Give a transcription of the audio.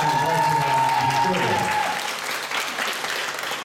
请求